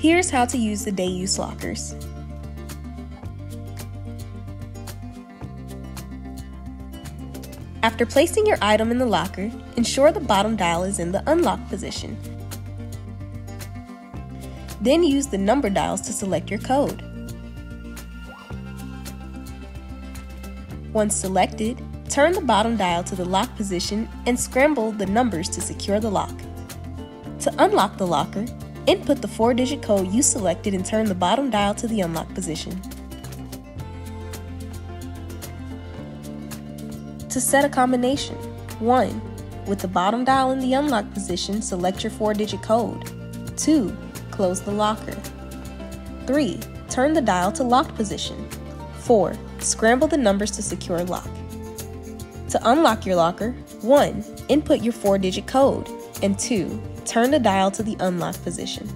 Here's how to use the day use lockers. After placing your item in the locker, ensure the bottom dial is in the unlock position. Then use the number dials to select your code. Once selected, turn the bottom dial to the lock position and scramble the numbers to secure the lock. To unlock the locker, input the four-digit code you selected and turn the bottom dial to the unlock position. To set a combination, 1. With the bottom dial in the unlock position, select your four-digit code. 2. Close the locker. 3. Turn the dial to locked position. 4. Scramble the numbers to secure lock. To unlock your locker, 1. Input your four-digit code, and 2. Turn the dial to the unlock position.